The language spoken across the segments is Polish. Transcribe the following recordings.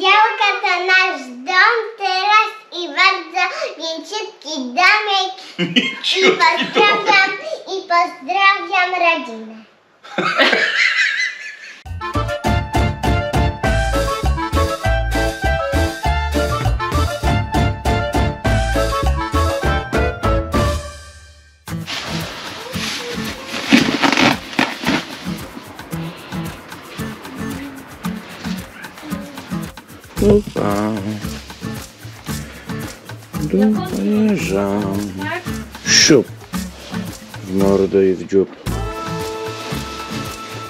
Działka to nasz dom teraz i bardzo mięciutki domek. I pozdrawiam, i pozdrawiam rodzinę. Dupa. Dupa jeża. Siup. W mordę i w dziób.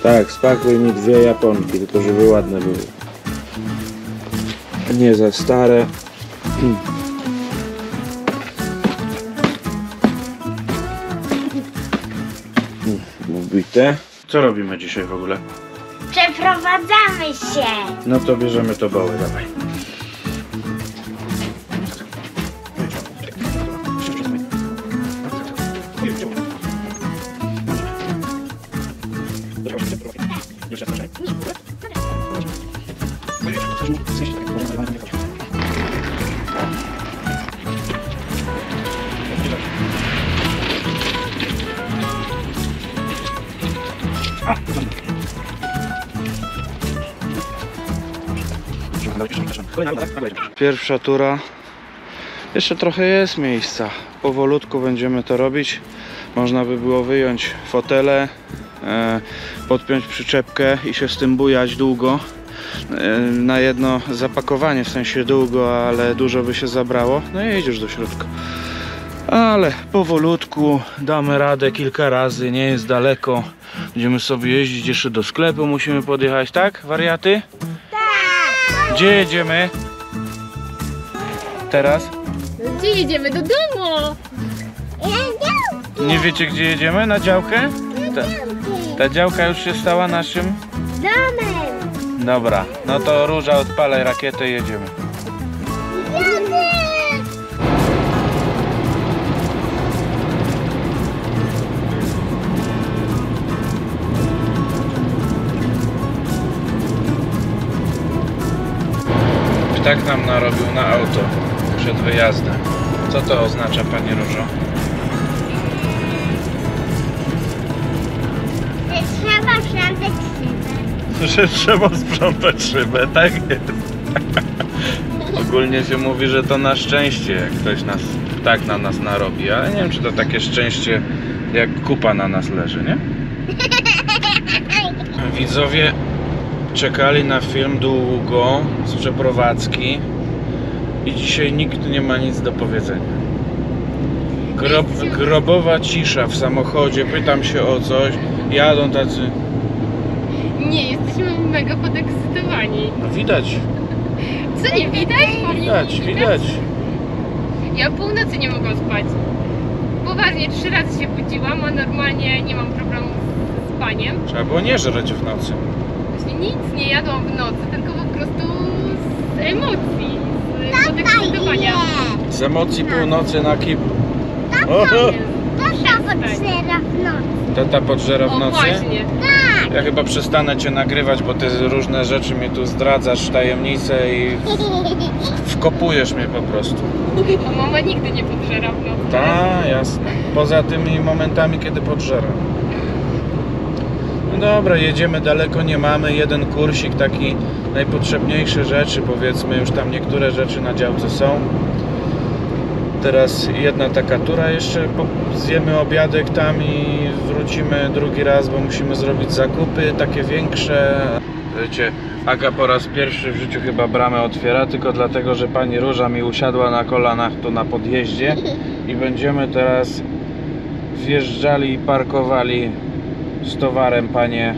Tak, spakuj mi dwie japonki, tylko żeby ładne były. Nie za stare. Ubite. Co robimy dzisiaj w ogóle? Przeprowadzamy się. No to bierzemy to boły, dawaj. Pierwsza tura. Jeszcze trochę jest miejsca. Powolutku będziemy to robić. Można by było wyjąć fotele, e, podpiąć przyczepkę i się z tym bujać długo. E, na jedno zapakowanie, w sensie długo, ale dużo by się zabrało. No i jedziesz do środka. Ale powolutku damy radę kilka razy, nie jest daleko. Będziemy sobie jeździć jeszcze do sklepu, musimy podjechać, tak? Wariaty? Gdzie jedziemy? Teraz? Gdzie jedziemy? Do domu! Nie wiecie gdzie jedziemy? Na działkę? Ta, ta działka już się stała naszym? Domem. Dobra, no to Róża odpalaj rakietę i jedziemy. Ptak nam narobił na auto przed wyjazdem. Co to oznacza, Pani Różo? Trzeba sprzątać szybę. Że trzeba sprzątać szybę, tak jest. Ogólnie się mówi, że to na szczęście, jak ktoś nas, tak na nas narobi, ale nie wiem, czy to takie szczęście, jak kupa na nas leży, nie? Widzowie czekali na film długo z przeprowadzki i dzisiaj nikt nie ma nic do powiedzenia. Grob, grobowa cisza w samochodzie, pytam się o coś, jadą tacy, Nie, jesteśmy mega podekscytowani. no widać, Co nie widać? Powinni widać, widać. Ja północy nie mogłam spać. Poważnie, trzy razy się budziłam, a normalnie nie mam problemu z spaniem. Trzeba było nie żreć w nocy. Właśnie nic nie jadłam w nocy, tylko po prostu z emocji, z podekscytowania. Z emocji północy na kip. To trzeba podżera w nocy. Tata podżera w O nocy. właśnie. Ja chyba przestanę cię nagrywać, bo ty różne rzeczy mi tu zdradzasz, tajemnice i wkopujesz mnie po prostu. A mama nigdy nie podżera w nocy. Ta, jasne. Poza tymi momentami, kiedy podżera. Dobra, jedziemy daleko, nie mamy. Jeden kursik, taki najpotrzebniejsze rzeczy, powiedzmy, już tam niektóre rzeczy na działce są. Teraz jedna taka tura jeszcze, zjemy obiadek tam i wrócimy drugi raz, bo musimy zrobić zakupy takie większe. Wiecie, Aga po raz pierwszy w życiu chyba bramę otwiera, tylko dlatego, że pani Róża mi usiadła na kolanach tu na podjeździe i będziemy teraz wjeżdżali i parkowali z towarem panie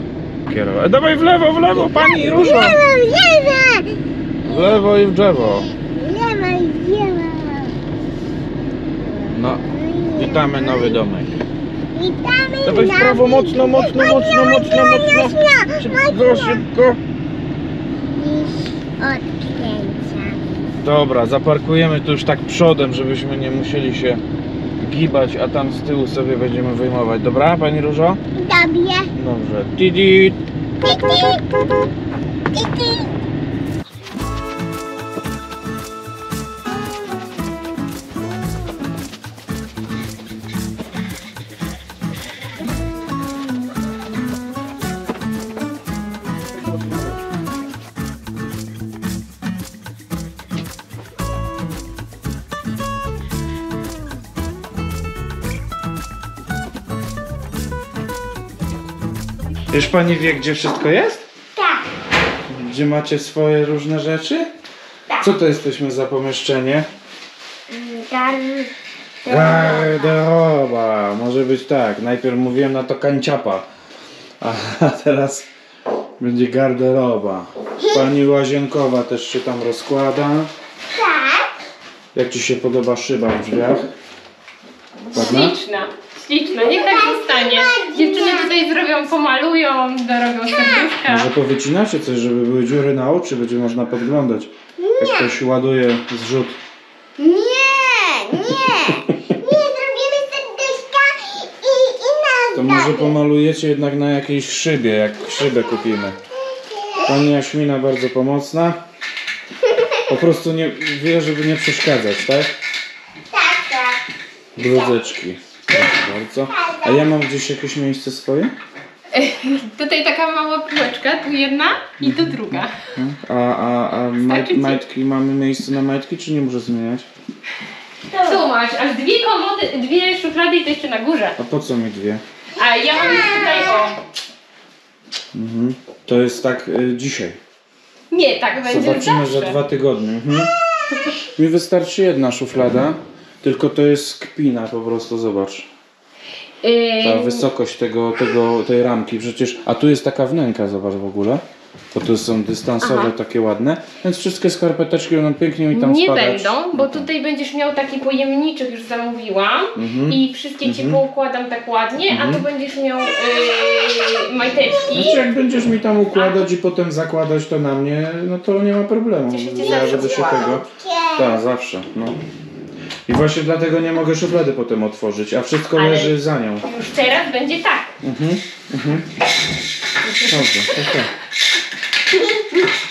kierować. Dawaj w lewo, w lewo, pani Różo! W lewo i w drzewo. No, witamy nowy domek. Witamy Dawaj w prawo, mocno, mocno, mocno, mocno, mocno. Szybko, szybko. Dobra, zaparkujemy tu już tak przodem, żebyśmy nie musieli się gibać, a tam z tyłu sobie będziemy wyjmować. Dobra, pani Różo? Dobie. Dobrze. Tidi. Tiki. Tiki. Już pani wie, gdzie wszystko jest? Tak. Gdzie macie swoje różne rzeczy? Co to jesteśmy za pomieszczenie? Gar... Garderoba. Może być tak. Najpierw mówiłem na to kanciapa. A teraz będzie garderoba. Pani łazienkowa też się tam rozkłada. Tak. Jak ci się podoba szyba w drzwiach? Ładna? Śliczna, śliczna, niech tak zostanie. Dziewczyny tutaj zrobią, pomalują, dorobią serduszka. Może powycinacie coś, żeby były dziury na oczy, będzie można podglądać. Jak ktoś ładuje zrzut. Nie, nie. Nie, zrobimy serduszka i, i To na może pomalujecie jednak na jakiejś szybie, jak szybę kupimy. Pani Jaśmina bardzo pomocna. Po prostu nie wie, żeby nie przeszkadzać, tak? Tak, tak. Bluzeczki. Proszę bardzo. A ja mam gdzieś jakieś miejsce swoje? Tutaj taka mała półeczka, tu jedna i tu druga. A, a, a maj, Starczy ci? majtki, mamy miejsce na majtki, czy nie muszę zmieniać? Tu masz, aż dwie komody, dwie szuflady i to jeszcze na górze. A po co mi dwie? A ja mam już tutaj o. Mhm. To jest tak y, dzisiaj. Nie, tak będzie Zobaczymy zawsze. za dwa tygodnie. Mhm. Mi wystarczy jedna szuflada, tylko to jest kpina po prostu, zobacz. Ta wysokość tego, tego, tej ramki, przecież, a tu jest taka wnęka, zobacz w ogóle. Bo tu są dystansowe, Aha. takie ładne, więc wszystkie skarpeteczki będą pięknie mi tam nie spadać. będą, bo tutaj będziesz miał taki pojemniczek, już zamówiłam. Mhm. I wszystkie ci poukładam tak ładnie, a tu będziesz miał yy, majteczki. Znaczy jak będziesz mi tam układać i potem zakładać to na mnie, no to nie ma problemu. Ja będę się tego... Tak, zawsze, no. I właśnie dlatego nie mogę szuflady potem otworzyć, a wszystko Ale- leży za nią. Już teraz będzie tak. Mhm, mhm. Dobrze, to tak.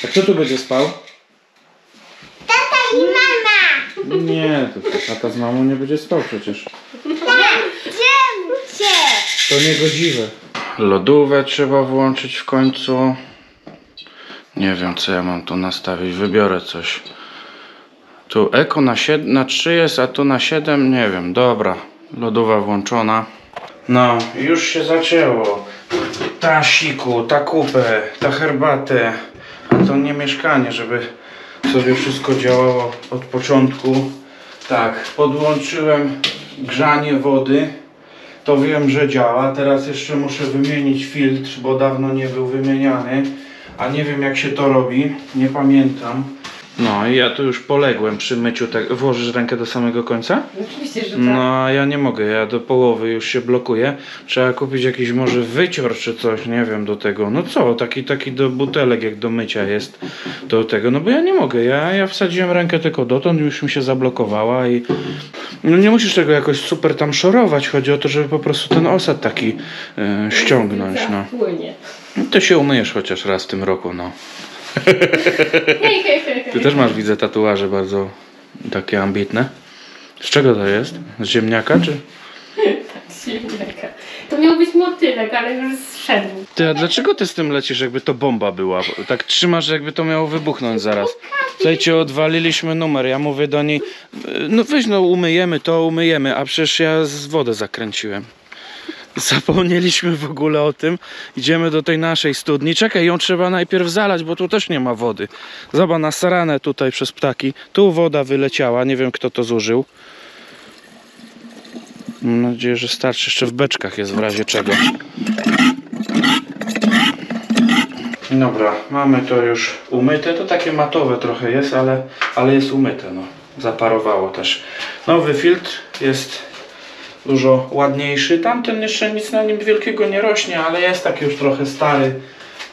A kto tu będzie spał? Tata i mama. Nie, to, to tata z mamą nie będzie spał przecież. Dziełcie. To niegodziwe. Lodówę trzeba włączyć w końcu. Nie wiem, co ja mam tu nastawić. Wybiorę coś. Tu eko na, 7, na 3 jest, a tu na 7, nie wiem. Dobra, lodowa włączona. No, już się zaczęło. Ta siku, ta kupę, ta herbatę. A to nie mieszkanie, żeby sobie wszystko działało od początku. Tak, podłączyłem grzanie wody. To wiem, że działa. Teraz jeszcze muszę wymienić filtr, bo dawno nie był wymieniany. A nie wiem jak się to robi. Nie pamiętam. No i ja tu już poległem przy myciu tego. Włożysz rękę do samego końca? Oczywiście, że tak. No a ja nie mogę, ja do połowy już się blokuję. Trzeba kupić jakiś może wycior czy coś, nie wiem, do tego. No co, taki taki do butelek jak do mycia jest do tego. No bo ja nie mogę, ja, ja wsadziłem rękę tylko dotąd, już mi się zablokowała i no nie musisz tego jakoś super tam szorować. Chodzi o to, żeby po prostu ten osad taki e, ściągnąć, no. Płynie. Ty się umyjesz chociaż raz w tym roku, no. Ty też masz, widzę, tatuaże bardzo takie ambitne. Z czego to jest? Z ziemniaka czy? Ziemniaka. To miał być motylek, ale już zszedł. Ty, a dlaczego ty z tym lecisz, jakby to bomba była? Tak trzymasz, jakby to miało wybuchnąć zaraz. Słuchajcie, odwaliliśmy numer. Ja mówię do niej, no weź no umyjemy to, umyjemy, a przecież ja z wodę zakręciłem. Zapomnieliśmy w ogóle o tym. Idziemy do tej naszej studni. Czekaj, ją trzeba najpierw zalać, bo tu też nie ma wody. Zobacz na saranę tutaj przez ptaki. Tu woda wyleciała, nie wiem kto to zużył. Mam nadzieję, że starczy. Jeszcze w beczkach jest w razie czego. Dobra, mamy to już umyte. To takie matowe trochę jest, ale, ale jest umyte. No. Zaparowało też. Nowy filtr jest dużo ładniejszy. Tamten jeszcze nic na nim wielkiego nie rośnie, ale jest taki już trochę stary.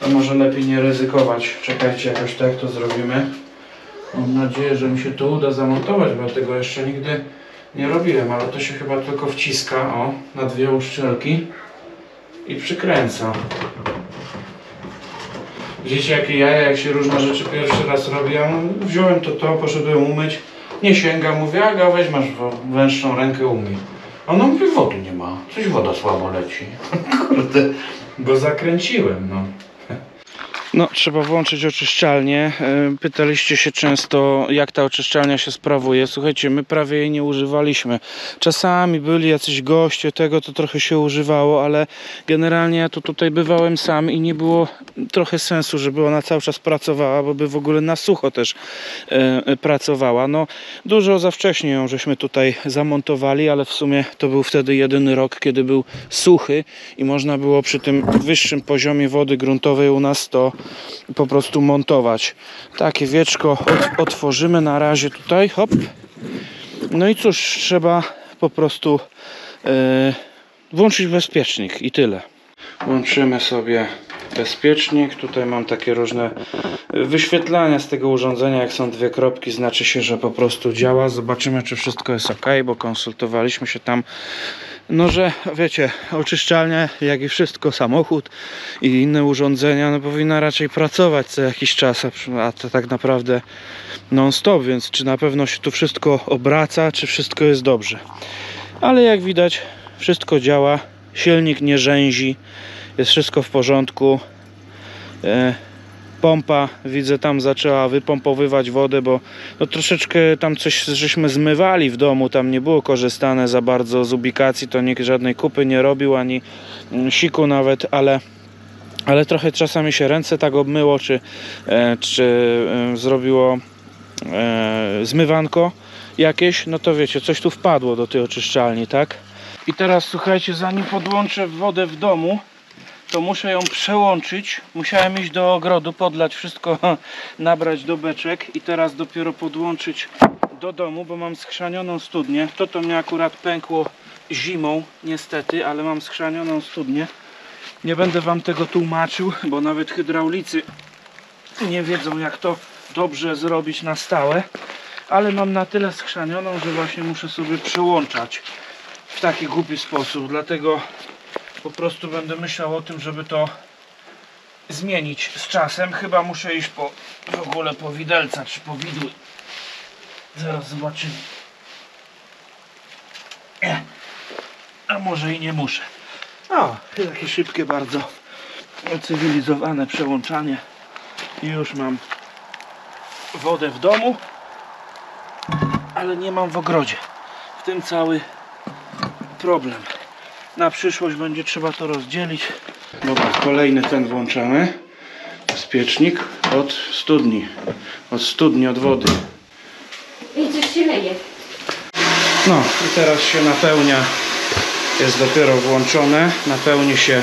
To może lepiej nie ryzykować. Czekajcie, jakoś tak to zrobimy. Mam nadzieję, że mi się to uda zamontować, bo tego jeszcze nigdy nie robiłem, ale to się chyba tylko wciska, o, na dwie uszczelki i przykręca. Widzicie jakie jaja, jak się różne rzeczy pierwszy raz robi. Ja wziąłem to to, poszedłem umyć, nie sięgam, mówię, Aga weź masz węższą rękę umyj. A ona mówi, wody nie ma, coś woda słabo leci. Kurde, go zakręciłem, no. No, trzeba włączyć oczyszczalnię. E, Pytaliście się często, jak ta oczyszczalnia się sprawuje. Słuchajcie, my prawie jej nie używaliśmy. Czasami byli jacyś goście, tego to trochę się używało, ale generalnie ja tu tutaj bywałem sam i nie było trochę sensu, żeby ona cały czas pracowała, bo by w ogóle na sucho też e, e, pracowała. No, dużo za wcześnie ją żeśmy tutaj zamontowali, ale w sumie to był wtedy jedyny rok, kiedy był suchy i można było przy tym wyższym poziomie wody gruntowej u nas to po prostu montować. Takie wieczko ot- otworzymy na razie tutaj, hop. No i cóż, trzeba po prostu e, włączyć bezpiecznik i tyle. Włączymy sobie bezpiecznik. Tutaj mam takie różne wyświetlania z tego urządzenia. Jak są dwie kropki, znaczy się, że po prostu działa. Zobaczymy, czy wszystko jest ok, bo konsultowaliśmy się tam. No, że wiecie, oczyszczalnia, jak i wszystko, samochód i inne urządzenia, no powinna raczej pracować co jakiś czas, a to tak naprawdę non-stop, więc czy na pewno się tu wszystko obraca, czy wszystko jest dobrze. Ale jak widać, wszystko działa, silnik nie rzęzi, jest wszystko w porządku. E, pompa, widzę, tam zaczęła wypompowywać wodę, bo no troszeczkę tam coś żeśmy zmywali w domu, tam nie było korzystane za bardzo z ubikacji, to nikt żadnej kupy nie robił, ani mm, siku nawet, ale ale trochę czasami się ręce tak obmyło, czy, e, czy e, zrobiło e, zmywanko jakieś, no to wiecie, coś tu wpadło do tej oczyszczalni, tak? I teraz słuchajcie, zanim podłączę wodę w domu, to muszę ją przełączyć. Musiałem iść do ogrodu, podlać wszystko, nabrać do beczek i teraz dopiero podłączyć do domu, bo mam schrzanioną studnię. To to mnie akurat pękło zimą, niestety, ale mam schrzanioną studnię. Nie będę wam tego tłumaczył, bo nawet hydraulicy nie wiedzą jak to dobrze zrobić na stałe. Ale mam na tyle schrzanioną, że właśnie muszę sobie przełączać w taki głupi sposób. Dlatego po prostu będę myślał o tym, żeby to zmienić z czasem. Chyba muszę iść po w ogóle po widelca czy po widły. Zaraz zobaczymy. E, A może i nie muszę. O, takie szybkie bardzo cywilizowane przełączanie. I już mam wodę w domu, ale nie mam w ogrodzie. W tym cały problem. Na przyszłość będzie trzeba to rozdzielić. Dobra, kolejny ten włączamy. Bezpiecznik od studni. Od studni, od wody. I coś się leje. No i teraz się napełnia. Jest dopiero włączone. Napełni się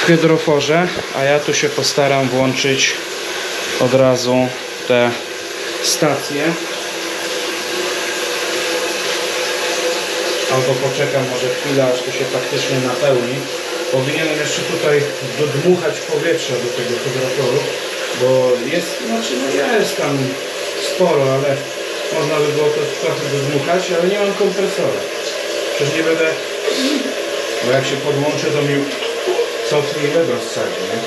w hydroforze, a ja tu się postaram włączyć od razu te stacje. Albo poczekam może chwilę, aż to się faktycznie napełni. Powinienem jeszcze tutaj dodmuchać powietrze do tego hydroforu, bo jest, znaczy no jest tam sporo, ale można by było to trochę dodmuchać, ale nie mam kompresora. Przecież nie będę, bo jak się podłączę, to mi cofnie i lewo ssadzi, nie?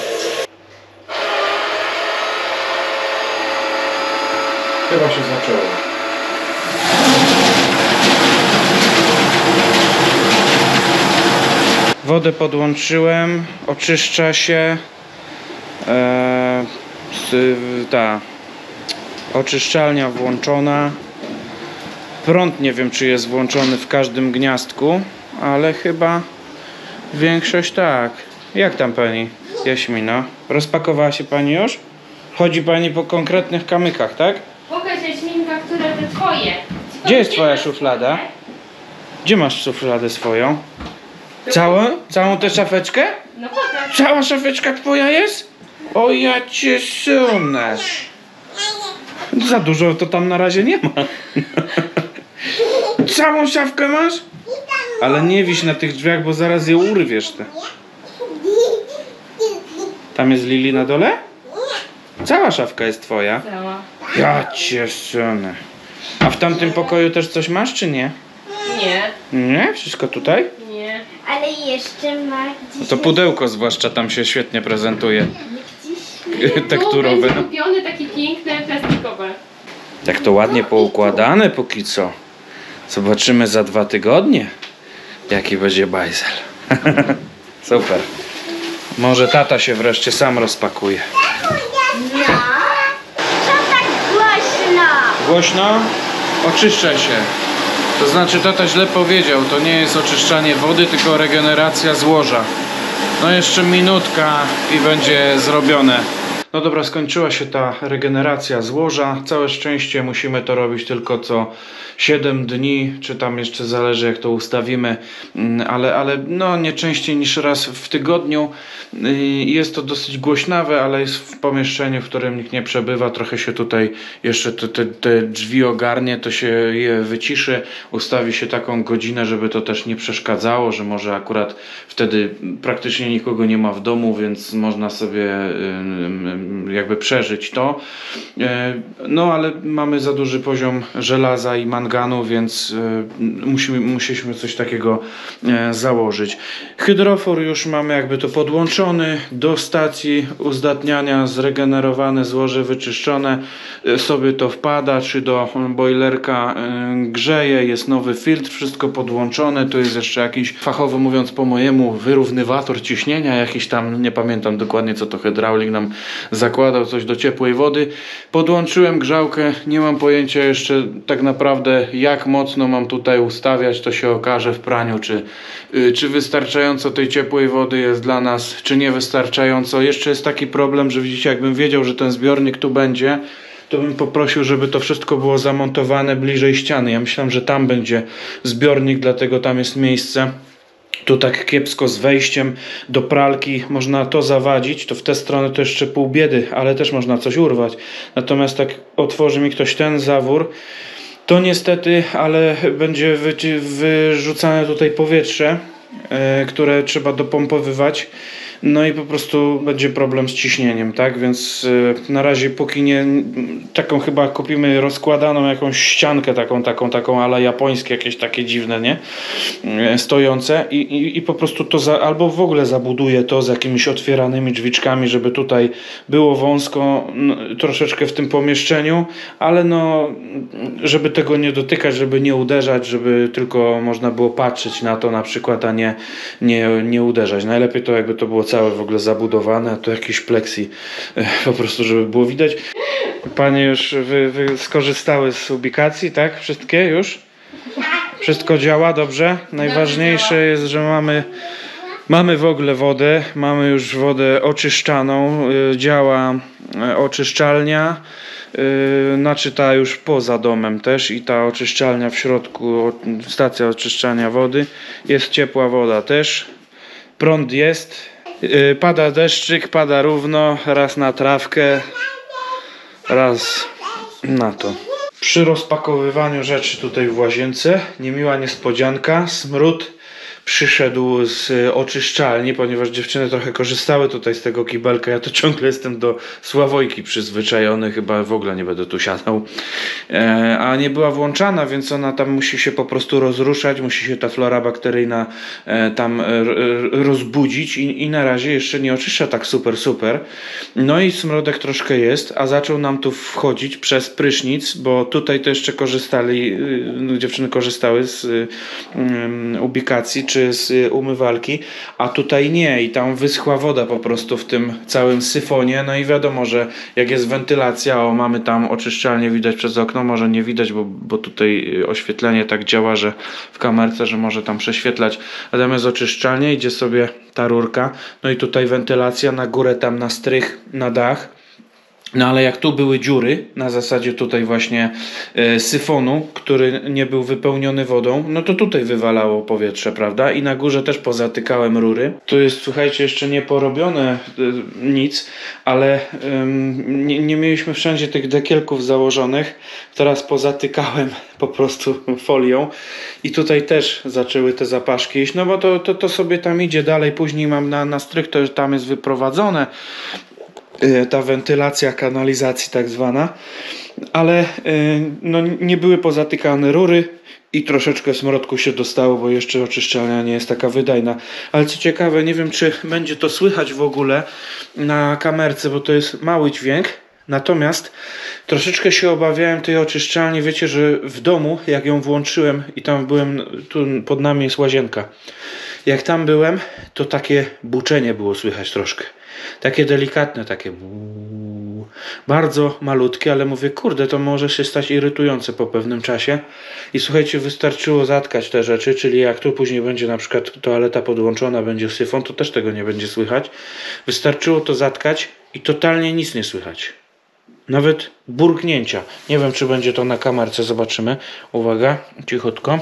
Chyba się zaczęło. Wodę podłączyłem, oczyszcza się. Eee, s- ta oczyszczalnia włączona. Prąd nie wiem, czy jest włączony w każdym gniazdku, ale chyba większość tak. Jak tam pani Jaśmino? Rozpakowała się pani już? Chodzi pani po konkretnych kamykach, tak? Pokaż Jaśminka, które te twoje. Gdzie jest twoja szuflada? Gdzie masz szufladę swoją? Całą? Całą tę szafeczkę? No pokaż. Cała szafeczka twoja jest? O ja cię sunę. Za dużo to tam na razie nie ma. Całą szafkę masz? Ale nie wiś na tych drzwiach, bo zaraz je urwiesz te. Tam jest Lili na dole? Cała szafka jest twoja. Cała. Ja cię sunę. A w tamtym pokoju też coś masz, czy nie? Nie, Nie? Wszystko tutaj? ale jeszcze ma gdzieś... No to pudełko zwłaszcza tam się świetnie prezentuje. Tekturowe. No, kupione takie piękne, plastikowe. Tak to ładnie no poukładane póki co. Zobaczymy za dwa tygodnie, jaki będzie bajzel. Super. Może tata się wreszcie sam rozpakuje. No, co tak głośno? Głośno? Oczyszczę się. To znaczy tata źle powiedział, to nie jest oczyszczanie wody, tylko regeneracja złoża. No jeszcze minutka i będzie zrobione. No dobra, skończyła się ta regeneracja złoża. Całe szczęście musimy to robić tylko co 7 dni, czy tam jeszcze zależy jak to ustawimy, Mm, ale, ale no nie częściej niż raz w tygodniu. Jest to dosyć głośnawe, ale jest w pomieszczeniu, w którym nikt nie przebywa. Trochę się tutaj jeszcze te, te, te drzwi ogarnie, to się je wyciszy, ustawi się taką godzinę, żeby to też nie przeszkadzało, że może akurat wtedy praktycznie nikogo nie ma w domu, więc można sobie jakby przeżyć to. E, No ale mamy za duży poziom żelaza i manganu, więc e, musimy, musieliśmy coś takiego e, założyć. Hydrofor już mamy jakby to podłączony do stacji uzdatniania, zregenerowane złoże wyczyszczone. Sobie to wpada, czy do boilerka grzeje, jest nowy filtr, wszystko podłączone. Tu jest jeszcze jakiś, fachowo mówiąc po mojemu, wyrównywator ciśnienia, jakiś tam, nie pamiętam dokładnie co to hydraulik nam zakładał, coś do ciepłej wody. Podłączyłem grzałkę, nie mam pojęcia jeszcze tak naprawdę jak mocno mam tutaj ustawiać, to się okaże w praniu, czy, y, czy wystarczająco tej ciepłej wody jest dla nas, czy nie wystarczająco. Jeszcze jest taki problem, że widzicie, jakbym wiedział, że ten zbiornik tu będzie, to bym poprosił, żeby to wszystko było zamontowane bliżej ściany. Ja myślałem, że tam będzie zbiornik, dlatego tam jest miejsce. Tu tak kiepsko z wejściem do pralki można to zawadzić, to w tę stronę to jeszcze pół biedy, ale też można coś urwać. Natomiast tak otworzy mi ktoś ten zawór, to niestety, ale będzie wyrzucane tutaj powietrze, e, które trzeba dopompowywać. No i po prostu będzie problem z ciśnieniem, tak? Więc e, na razie póki nie taką chyba kupimy rozkładaną jakąś ściankę taką, taką, taką ale japońskie jakieś takie dziwne, nie? E, Stojące i, i, i po prostu to za, albo w ogóle zabuduję to z jakimiś otwieranymi drzwiczkami, żeby tutaj było wąsko no, troszeczkę w tym pomieszczeniu, ale no żeby tego nie dotykać, żeby nie uderzać, żeby tylko można było patrzeć na to na przykład, a nie, nie, nie uderzać. Najlepiej to jakby to było całe w ogóle zabudowane, a to jakieś pleksi e, po prostu, żeby było widać. Panie już wy, wy skorzystały z ubikacji, tak? Wszystkie już? Wszystko działa dobrze? Najważniejsze jest, że mamy Mamy w ogóle wodę, mamy już wodę oczyszczaną, y, działa y, oczyszczalnia, znaczy ta już poza domem też i ta oczyszczalnia w środku, stacja oczyszczania wody, jest ciepła woda też, prąd jest, pada deszczyk, pada równo, raz na trawkę, raz na to. Przy rozpakowywaniu rzeczy tutaj w łazience, niemiła niespodzianka, smród przyszedł z y, oczyszczalni, ponieważ dziewczyny trochę korzystały tutaj z tego kibelka. Ja to ciągle jestem do Sławojki przyzwyczajony, chyba w ogóle nie będę tu siadał. E, a nie była włączana, więc ona tam musi się po prostu rozruszać, musi się ta flora bakteryjna e, tam e, r- rozbudzić i, i na razie jeszcze nie oczyszcza tak super, super. No i smrodek troszkę jest, a zaczął nam tu wchodzić przez prysznic, bo tutaj to jeszcze korzystali, y, dziewczyny korzystały z y, ym, ubikacji czy z y, umywalki, a tutaj nie. I tam wyschła woda po prostu w tym całym syfonie, no i wiadomo, że jak jest wentylacja, o mamy tam oczyszczalnię widać przez okno, może nie widać, bo, bo tutaj y, oświetlenie tak działa, że w kamerce, że może tam prześwietlać, natomiast oczyszczalnia idzie sobie ta rurka, no i tutaj wentylacja na górę, tam na strych, na dach, no ale jak tu były dziury, na zasadzie tutaj właśnie e, syfonu, który nie był wypełniony wodą, no to tutaj wywalało powietrze, prawda? I na górze też pozatykałem rury. Tu jest, słuchajcie, jeszcze nie porobione e, nic, ale nie, nie mieliśmy wszędzie tych dekielków założonych. Teraz pozatykałem po prostu folią i tutaj też zaczęły te zapaszki iść, no bo to, to, to sobie tam idzie dalej. Później mam na, na strych, to tam jest wyprowadzone ta wentylacja kanalizacji tak zwana, ale y, no, nie były pozatykane rury i troszeczkę smrodku się dostało, bo jeszcze oczyszczalnia nie jest taka wydajna. Ale co ciekawe, nie wiem czy będzie to słychać w ogóle na kamerce, bo to jest mały dźwięk. Natomiast troszeczkę się obawiałem tej oczyszczalni. Wiecie, że w domu, jak ją włączyłem i tam byłem, tu pod nami jest łazienka. Jak tam byłem, to takie buczenie było słychać troszkę. Takie delikatne, takie buuu. bardzo malutkie, ale mówię, kurde, to może się stać irytujące po pewnym czasie. I słuchajcie, wystarczyło zatkać te rzeczy, czyli jak tu później będzie na przykład toaleta podłączona, będzie syfon, to też tego nie będzie słychać. Wystarczyło to zatkać i totalnie nic nie słychać. Nawet burknięcia. Nie wiem, czy będzie to na kamerce, zobaczymy. Uwaga, cichutko.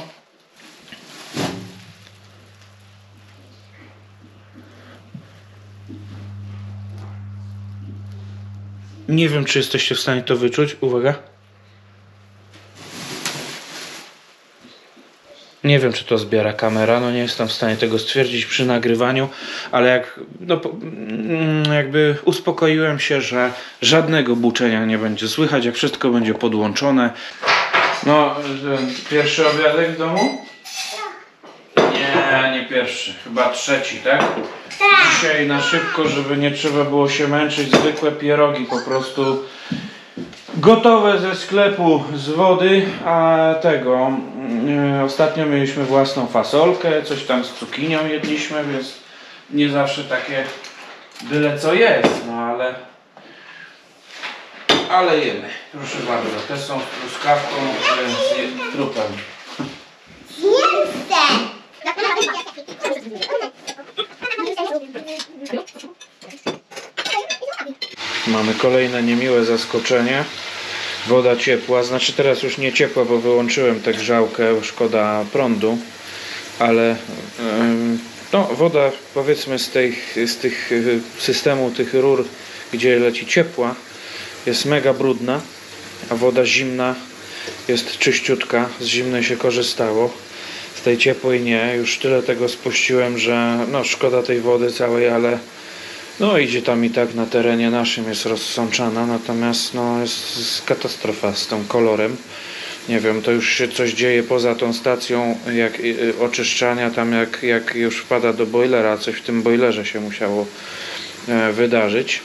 Nie wiem, czy jesteście w stanie to wyczuć. Uwaga. Nie wiem, czy to zbiera kamera, no nie jestem w stanie tego stwierdzić przy nagrywaniu, ale jak, no, mm, jakby uspokoiłem się, że żadnego buczenia nie będzie słychać, jak wszystko będzie podłączone. No, ten pierwszy obiadek w domu? Nie, nie pierwszy, chyba trzeci, tak? Dzisiaj na szybko, żeby nie trzeba było się męczyć, zwykłe pierogi po prostu gotowe ze sklepu z wody, a tego mm, ostatnio mieliśmy własną fasolkę, coś tam z cukinią jedliśmy, więc nie zawsze takie byle co jest, no ale ale jemy. Proszę bardzo, te są z truskawką, z trupem. Mamy kolejne niemiłe zaskoczenie. Woda ciepła, znaczy teraz już nie ciepła, bo wyłączyłem tę grzałkę, szkoda prądu, ale no, woda powiedzmy z, tej, z tych y, systemu tych rur, gdzie leci ciepła, jest mega brudna, a woda zimna jest czyściutka, z zimnej się korzystało. Z tej ciepłej nie, już tyle tego spuściłem, że no szkoda tej wody całej, ale no idzie tam i tak na terenie naszym jest rozsączana, natomiast no jest, katastrofa z tym kolorem. Nie wiem, to już się coś dzieje poza tą stacją jak y, y, oczyszczania, tam jak, jak już wpada do boilera, coś w tym boilerze się musiało e, wydarzyć.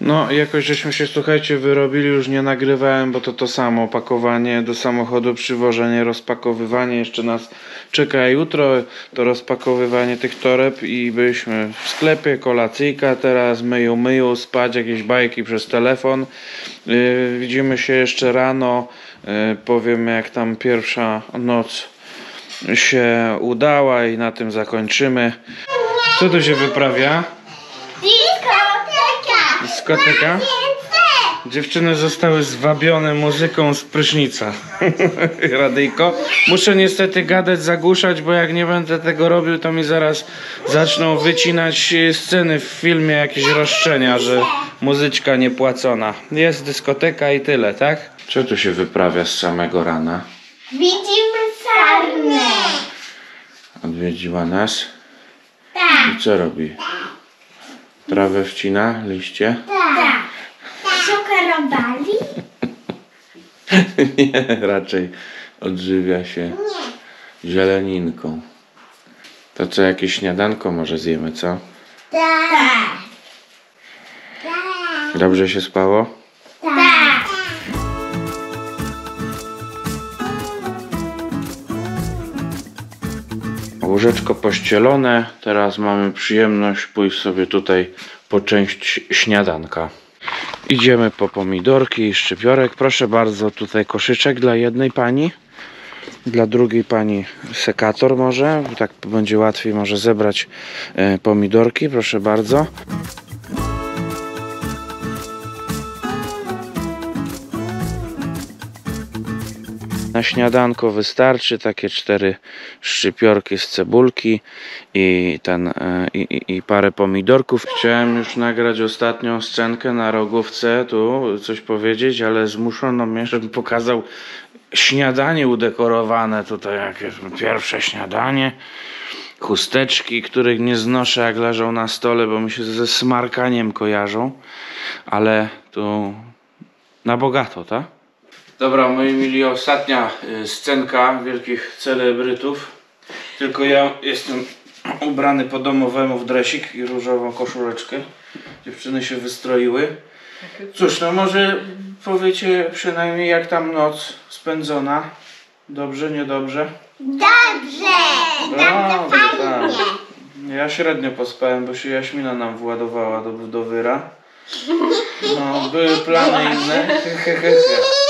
No, jakoś żeśmy się, słuchajcie, wyrobili, już nie nagrywałem, bo to to samo, pakowanie do samochodu, przywożenie, rozpakowywanie, jeszcze nas czeka jutro, to rozpakowywanie tych toreb i byliśmy w sklepie, kolacyjka, teraz myju, myju, spać, jakieś bajki przez telefon. Yy, widzimy się jeszcze rano, yy, powiem jak tam pierwsza noc się udała i na tym zakończymy. Co tu się wyprawia? Diskoteka! Dyskoteka? Dziewczyny zostały zwabione muzyką z prysznica. Radyjko. Muszę niestety gadać, zagłuszać, bo jak nie będę tego robił, to mi zaraz zaczną wycinać e, sceny w filmie, jakieś roszczenia, że muzyczka niepłacona. Jest dyskoteka i tyle, tak? Co tu się wyprawia z samego rana? Widzimy sarnę! Odwiedziła nas. Tak, I co robi? Trawę wcina, liście? tak. Cukorobali? Nie, raczej odżywia się zieleninką. To co, jakieś śniadanko może zjemy, co? Tak. Dobrze się spało? Tak. Łóżeczko pościelone. Teraz mamy przyjemność pójść sobie tutaj po część śniadanka. Idziemy po pomidorki i szczypiorek. Proszę bardzo, tutaj koszyczek dla jednej pani. Dla drugiej pani sekator może. Tak będzie łatwiej może zebrać e, pomidorki. Proszę bardzo. Na śniadanko wystarczy takie cztery szczypiorki z cebulki i, ten, e, i, i, parę pomidorków. Chciałem już nagrać ostatnią scenkę na rogówce, tu coś powiedzieć, ale zmuszono mnie, żebym pokazał śniadanie udekorowane. Tutaj jakieś pierwsze śniadanie. Chusteczki, których nie znoszę jak leżą na stole, bo mi się ze smarkaniem kojarzą. Ale tu na bogato, tak? Dobra, moi mili, ostatnia y, scenka wielkich celebrytów. Tylko ja jestem ubrany po domowemu w dresik i różową koszuleczkę. Dziewczyny się wystroiły. Cóż, no może powiecie przynajmniej jak tam noc spędzona. Dobrze, niedobrze? Dobrze! Dobrze, tak. Ja średnio pospałem, bo się Jaśmina nam władowała do, do wyra. No, były plany inne.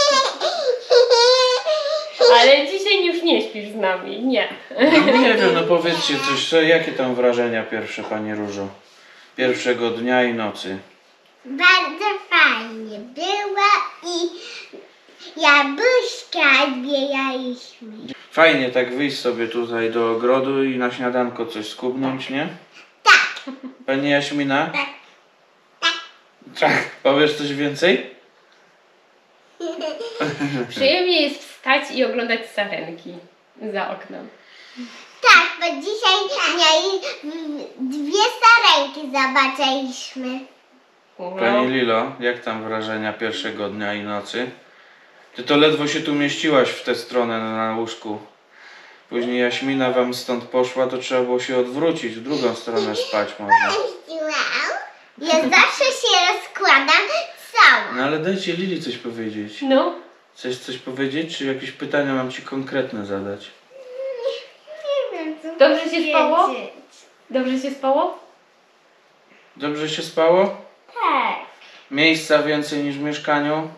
Ale dzisiaj już nie śpisz z nami, nie. No, nie wiem, no powiedzcie coś, co, jakie tam wrażenia pierwsze, Pani Różo? Pierwszego dnia i nocy. Bardzo fajnie było i jabłuszka zbieraliśmy. Fajnie tak wyjść sobie tutaj do ogrodu i na śniadanko coś skubnąć, nie? Tak. Pani Jaśmina? Tak. Tak. Powiesz coś więcej? Przyjemnie jest wstać i oglądać sarenki za oknem. Tak, bo dzisiaj mieli dwie sarenki zobaczyliśmy. Pani Lilo, jak tam wrażenia pierwszego dnia i nocy? Ty to ledwo się tu mieściłaś w tę stronę na łóżku. Później Jaśmina wam stąd poszła, to trzeba było się odwrócić, w drugą stronę spać można. Wow. Ja zawsze się rozkładam cała. No ale dajcie Lili coś powiedzieć. No, Chcesz coś powiedzieć, czy jakieś pytania mam ci konkretne zadać? Nie wiem, co Dobrze się spało? dobrze się spało? Dobrze się spało? Tak. Miejsca więcej niż w mieszkaniu?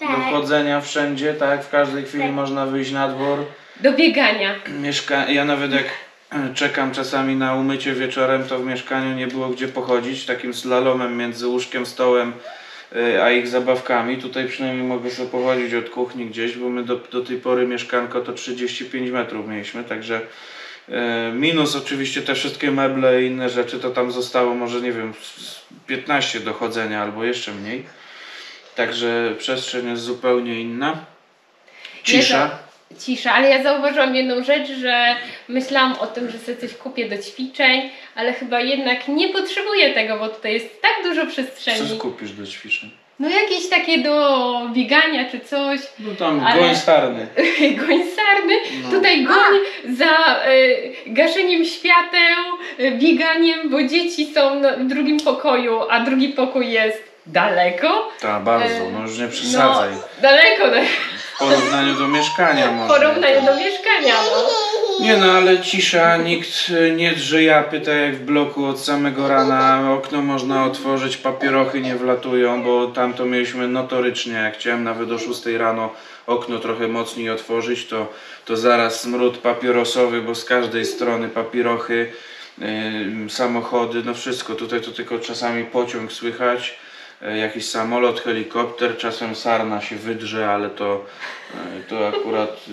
Do Tak. chodzenia wszędzie, tak? W każdej chwili można wyjść na dwór. Do biegania. Mieszka ja nawet jak e, czekam czasami na umycie wieczorem, to w mieszkaniu nie było gdzie pochodzić, takim slalomem między łóżkiem, stołem, a ich zabawkami. Tutaj przynajmniej mogę sobie pochodzić od kuchni gdzieś, bo my do, do tej pory mieszkanko to 35 metrów mieliśmy, także e, minus oczywiście te wszystkie meble i inne rzeczy, to tam zostało może nie wiem z 15 do chodzenia albo jeszcze mniej. Także przestrzeń jest zupełnie inna. Cisza. Cisza, ale ja zauważyłam jedną rzecz, że myślałam o tym, że sobie coś kupię do ćwiczeń, ale chyba jednak nie potrzebuję tego, bo tutaj jest tak dużo Co przestrzeni. skupisz do ćwiczeń? No jakieś takie do biegania czy coś. No tam Ale- goń sarny. Goń sarny, No. tutaj goń za e, gaszeniem świateł, e, bieganiem, bo dzieci są w drugim pokoju, a drugi pokój jest daleko. Tak, bardzo, E, no już nie przesadzaj. No, daleko na, W porównaniu do mieszkania w może. porównaniu do mieszkania. No. Nie no, ale cisza, nikt y, nie drze japy, tak jak w bloku od samego rana. Okno można otworzyć, papierochy nie wlatują, bo tam to mieliśmy notorycznie. Jak chciałem nawet o 6 rano okno trochę mocniej otworzyć, to, to zaraz smród papierosowy, bo z każdej strony papierochy, yy, samochody, no wszystko. Tutaj to tylko czasami pociąg słychać. E, Jakiś samolot, helikopter, czasem sarna się wydrze, ale to, e, to akurat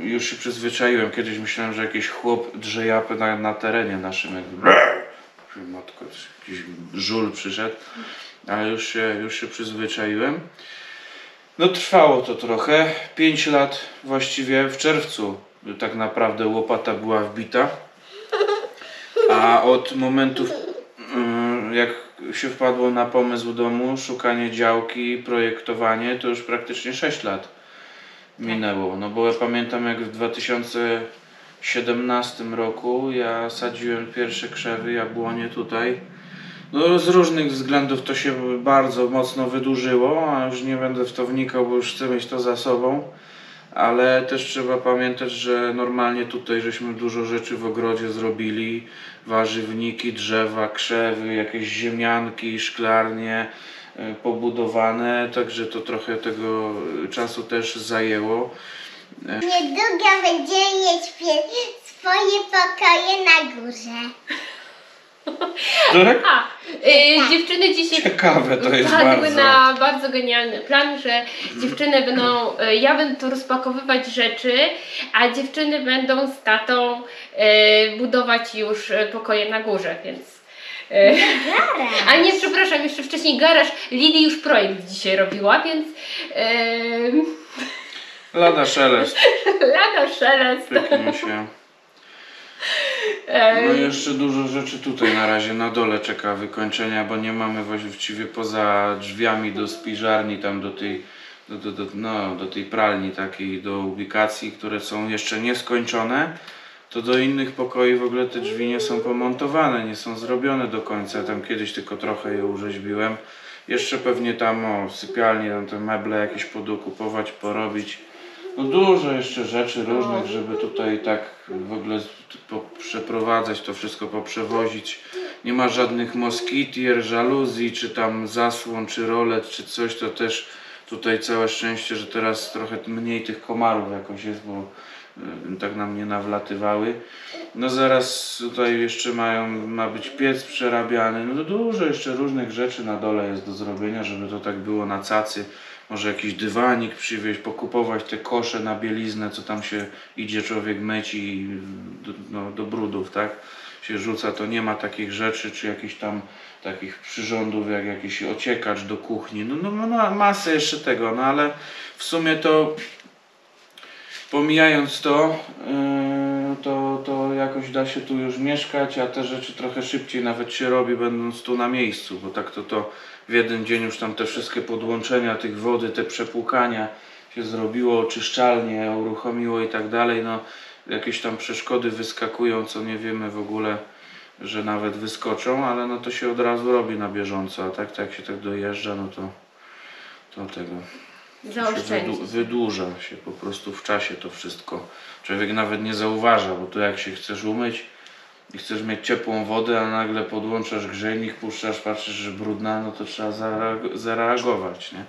y, już się przyzwyczaiłem. Kiedyś myślałem, że jakiś chłop drze japę na, na terenie naszym. Matko, jakiś żul przyszedł, ale już się, już się przyzwyczaiłem. No trwało to trochę, 5 lat właściwie w czerwcu tak naprawdę łopata była wbita. A od momentów mm, jak się wpadło na pomysł domu, szukanie działki, projektowanie, to już praktycznie 6 lat minęło. No bo ja pamiętam jak w 2017 roku ja sadziłem pierwsze krzewy jabłonie tutaj. No z różnych względów to się bardzo mocno wydłużyło, a już nie będę w to wnikał, bo już chcę mieć to za sobą. Ale też trzeba pamiętać, że normalnie tutaj żeśmy dużo rzeczy w ogrodzie zrobili. Warzywniki, drzewa, krzewy, jakieś ziemianki, szklarnie e, pobudowane, także to trochę tego e, czasu też zajęło. Niedługo będziemy mieć swoje pokoje na górze. A, y, dziewczyny dzisiaj Ciekawe to jest wpadły bardzo. na bardzo genialny plan, że dziewczyny będą, y, ja będę tu rozpakowywać rzeczy, a dziewczyny będą z tatą y, budować już y, pokoje na górze, więc... y, A nie, przepraszam, jeszcze wcześniej garaż. Lili już projekt dzisiaj robiła, więc yy, Lada szelest, lada szelest. pyknie się. No jeszcze dużo rzeczy tutaj na razie na dole czeka wykończenia, bo nie mamy właściwie poza drzwiami do spiżarni, tam do tej, do, do, do, no, do tej pralni takiej, do ubikacji, które są jeszcze nieskończone, to do innych pokoi w ogóle te drzwi nie są pomontowane, nie są zrobione do końca. Tam kiedyś tylko trochę je urzeźbiłem. Jeszcze pewnie tam o sypialni, tam te meble jakieś podokupować, porobić. No dużo jeszcze rzeczy różnych, żeby tutaj tak w ogóle przeprowadzać, to wszystko poprzewozić. Nie ma żadnych moskitier, żaluzji, czy tam zasłon, czy rolet, czy coś, to też tutaj całe szczęście, że teraz trochę mniej tych komarów jakoś jest, bo y, tak nam nie nawlatywały. No zaraz tutaj jeszcze mają, ma być piec przerabiany, no to dużo jeszcze różnych rzeczy na dole jest do zrobienia, żeby to tak było na cacy. Może jakiś dywanik przywieźć, pokupować te kosze na bieliznę, co tam się idzie człowiek myć i do, no, do brudów, tak? Się rzuca, to nie ma takich rzeczy, czy jakichś tam takich przyrządów, jak jakiś ociekacz do kuchni. No, no, no, no masę jeszcze tego, no ale w sumie to pomijając to, yy, to, to jakoś da się tu już mieszkać, a te rzeczy trochę szybciej nawet się robi, będąc tu na miejscu, bo tak to to w jeden dzień już tam te wszystkie podłączenia tych wody, te przepłukania się zrobiło, oczyszczalnie uruchomiło i tak dalej, no jakieś tam przeszkody wyskakują, co nie wiemy w ogóle, że nawet wyskoczą, ale no to się od razu robi na bieżąco, a tak, tak jak się tak dojeżdża, no to, to tego Zaoszczędzić. wydłuża się po prostu w czasie to wszystko. Człowiek nawet nie zauważa, bo tu jak się chcesz umyć i chcesz mieć ciepłą wodę, a nagle podłączasz grzejnik, puszczasz, patrzysz, że brudna, no to trzeba zareag- zareagować, nie?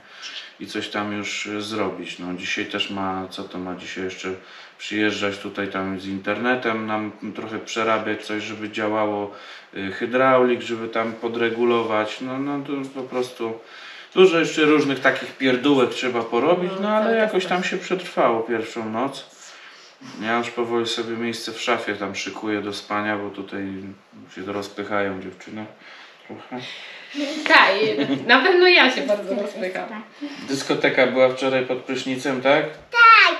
I coś tam już y, zrobić. No dzisiaj też ma, co to ma dzisiaj jeszcze przyjeżdżać tutaj tam z internetem, nam trochę przerabiać coś, żeby działało y, hydraulik, żeby tam podregulować, no, no to po prostu Dużo jeszcze różnych takich pierdółek trzeba porobić, no ale jakoś tam się przetrwało pierwszą noc. Ja już powoli sobie miejsce w szafie tam szykuję do spania, bo tutaj się rozpychają dziewczyny trochę. Tak, na pewno ja się bardzo rozpycham. Dyskoteka była wczoraj pod prysznicem, tak? Tak.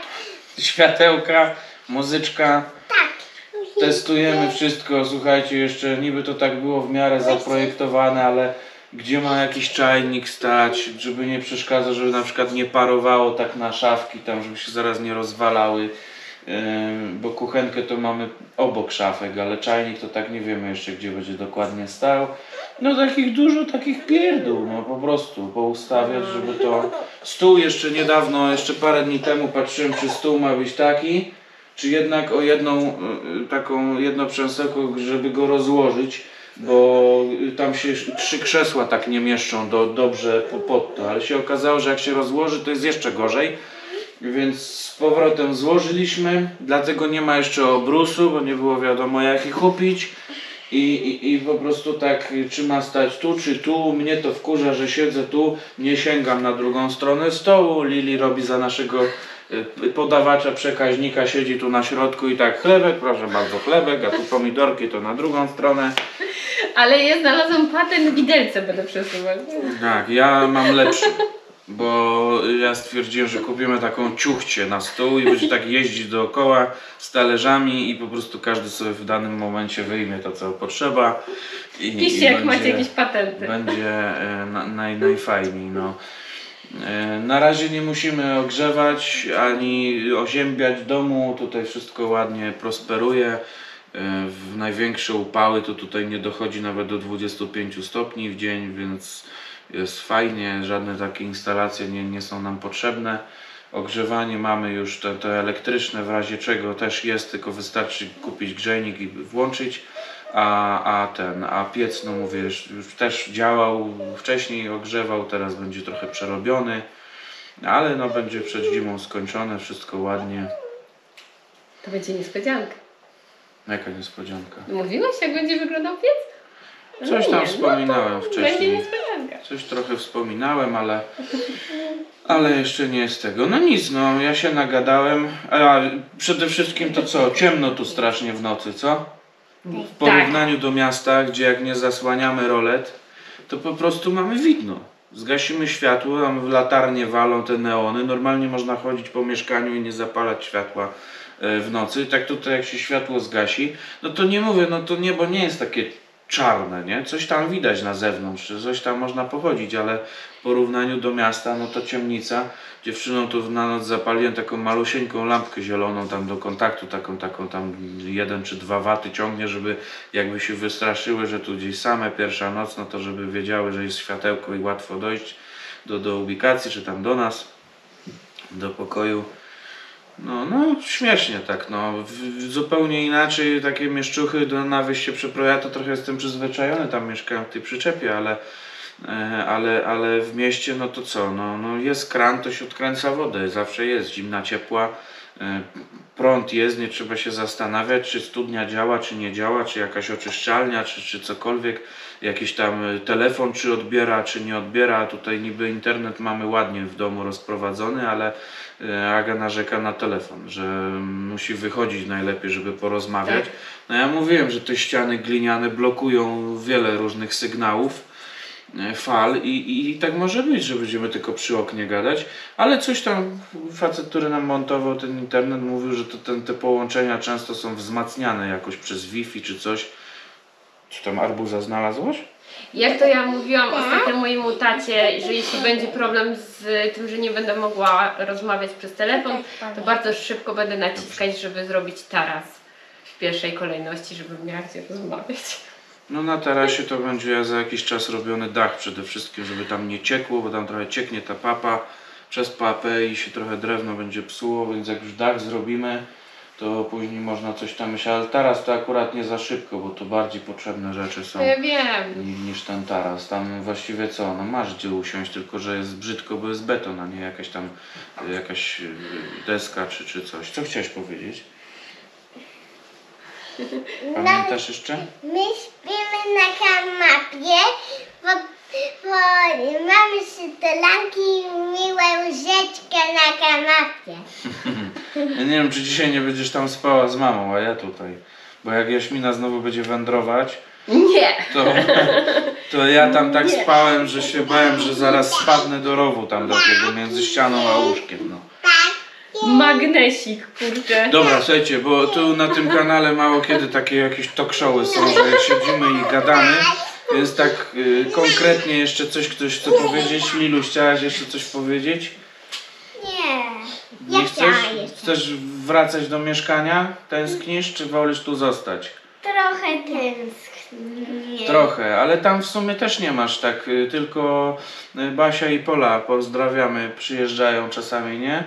Światełka, muzyczka. Tak. Testujemy wszystko, słuchajcie, jeszcze niby to tak było w miarę zaprojektowane, ale gdzie ma jakiś czajnik stać, żeby nie przeszkadzał, żeby na przykład nie parowało tak na szafki tam, żeby się zaraz nie rozwalały, bo kuchenkę to mamy obok szafek, ale czajnik to tak nie wiemy jeszcze gdzie będzie dokładnie stał. No takich dużo takich pierdół, no po prostu poustawiać, żeby to... Stół jeszcze niedawno, jeszcze parę dni temu patrzyłem, czy stół ma być taki, czy jednak o jedną y, taką jedno przęsełko, żeby go rozłożyć, bo tam się trzy krzesła tak nie mieszczą do, dobrze po- pod to, ale się okazało, że jak się rozłoży, to jest jeszcze gorzej. Więc z powrotem złożyliśmy, dlatego nie ma jeszcze obrusu, bo nie było wiadomo jak ich kupić. I, i, I po prostu tak, czy ma stać tu, czy tu. Mnie to wkurza, że siedzę tu, nie sięgam na drugą stronę stołu. Lili robi za naszego y, podawacza, przekaźnika, siedzi tu na środku i tak chlebek, proszę bardzo, chlebek, a tu pomidorki to na drugą stronę. Ale ja znalazłam patent, widelce będę przesuwać. Tak, ja mam lepszy. Bo ja stwierdziłem, że kupimy taką ciuchcię na stół i będzie tak jeździć dookoła z talerzami i po prostu każdy sobie w danym momencie wyjmie to, co potrzeba. I, Piszcie, i jak będzie- macie jakieś patenty. Będzie e, na, naj, najfajniej. No. E, Na razie nie musimy ogrzewać ani oziębiać domu. Tutaj wszystko ładnie prosperuje. E, W największe upały to tutaj nie dochodzi nawet do 25 stopni w dzień, więc jest fajnie. Żadne takie instalacje nie, nie są nam potrzebne. Ogrzewanie mamy już te, te elektryczne, w razie czego też jest, tylko wystarczy kupić grzejnik i włączyć. A, a ten, a piec, no mówię, już, już też działał wcześniej, ogrzewał, teraz będzie trochę przerobiony, ale no będzie przed zimą skończone, wszystko ładnie. To będzie niespodzianka. Jaka niespodzianka. Mówiłeś, jak będzie wyglądał piec? No Coś tam nie, wspominałem no wcześniej. Coś trochę wspominałem, ale, ale jeszcze nie z tego. No nic, no ja się nagadałem. A przede wszystkim to co? Ciemno tu strasznie w nocy, co? W porównaniu do miasta, gdzie jak nie zasłaniamy rolet, to po prostu mamy widno. Zgasimy światło, tam w latarnie walą te neony. Normalnie można chodzić po mieszkaniu i nie zapalać światła e, w nocy. Tak tutaj jak się światło zgasi, no to nie mówię, no to niebo nie jest takie czarne, nie? Coś tam widać na zewnątrz, coś tam można pochodzić, ale w porównaniu do miasta, no to ciemnica. Dziewczyną tu na noc zapaliłem taką malusieńką lampkę zieloną tam do kontaktu, taką, taką tam jeden czy dwa waty ciągnie, żeby jakby się wystraszyły, że tu gdzieś same pierwsza noc, no to żeby wiedziały, że jest światełko i łatwo dojść do, do ubikacji, czy tam do nas, do pokoju. No, no śmiesznie tak, no. W, zupełnie inaczej takie mieszczuchy do, na wyjście przeproja, ja to trochę jestem przyzwyczajony, tam mieszkałem w tej przyczepie, ale, e, ale, ale w mieście no to co, no, no jest kran, to się odkręca wodę, zawsze jest, zimna, ciepła, e, prąd jest, nie trzeba się zastanawiać, czy studnia działa, czy nie działa, czy jakaś oczyszczalnia, czy, czy cokolwiek, jakiś tam e, telefon, czy odbiera, czy nie odbiera, tutaj niby internet mamy ładnie w domu rozprowadzony, ale e, Aga narzeka na telefon, że musi wychodzić najlepiej, żeby porozmawiać. Tak. No ja mówiłem, że te ściany gliniane blokują wiele różnych sygnałów, fal i, i tak może być, że będziemy tylko przy oknie gadać, ale coś tam facet, który nam montował ten internet mówił, że to ten, te połączenia często są wzmacniane jakoś przez Wi-Fi czy coś. Czy tam arbuza znalazłaś? Jak to ja mówiłam ostatnio mojemu tacie, że jeśli będzie problem z tym, że nie będę mogła rozmawiać przez telefon, to bardzo szybko będę naciskać, żeby zrobić taras w pierwszej kolejności, żeby miała gdzie rozmawiać. No na tarasie to będzie za jakiś czas robiony dach przede wszystkim, żeby tam nie ciekło, bo tam trochę cieknie ta papa przez papę i się trochę drewno będzie psuło, więc jak już dach zrobimy, to później można coś tam myśleć, ale taras to akurat nie za szybko, bo to bardziej potrzebne rzeczy są No ja wiem. ni- niż ten taras. Tam właściwie co, no masz gdzie usiąść, tylko że jest brzydko, bo jest beton, a nie jakaś tam jakaś y, deska czy, czy coś. Co chciałeś powiedzieć? Pamiętasz jeszcze? My śpimy na kanapie, bo, bo mamy sytulanki i miłe łóżeczkę na kanapie. Ja nie wiem, czy dzisiaj nie będziesz tam spała z mamą, a ja tutaj. Bo jak Jaśmina znowu będzie wędrować, Nie! to, to ja tam tak spałem, że się bałem, że zaraz spadnę do rowu tam takiego między ścianą a łóżkiem. No. Magnesik, kurczę. Dobra, słuchajcie, bo tu na tym kanale mało kiedy takie jakieś talk showy są, że jak siedzimy i gadamy, więc tak y, konkretnie jeszcze coś ktoś chce powiedzieć. Lilu, chciałaś jeszcze coś powiedzieć? Nie. Nie Ja chcesz? chciałam jeszcze. Chcesz wracać do mieszkania? Tęsknisz, czy wolisz tu zostać? Trochę tęsknię. Trochę, ale tam w sumie też nie masz tak, y, tylko y, Basia i Pola, pozdrawiamy, przyjeżdżają czasami, nie?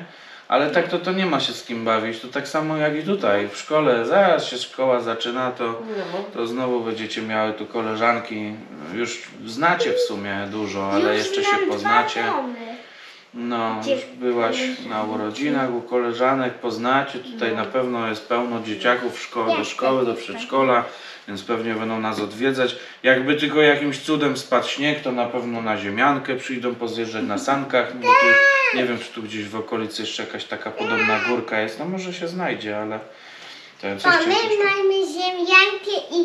Ale tak to to nie ma się z kim bawić, to tak samo jak i tutaj, w szkole, zaraz się szkoła zaczyna, to, No. to znowu będziecie miały tu koleżanki, już znacie w sumie dużo, ale jeszcze się poznacie. No, już byłaś na urodzinach u koleżanek, poznacie, tutaj na pewno jest pełno dzieciaków w szko- do szkoły, do przedszkola, więc pewnie będą nas odwiedzać. Jakby tylko jakimś cudem spadł śnieg, to na pewno na ziemiankę przyjdą pozjeżdżać na sankach, no bo tu nie wiem, czy tu gdzieś w okolicy jeszcze jakaś taka podobna górka jest, no może się znajdzie, ale to ja coś my mamy ziemiankę i,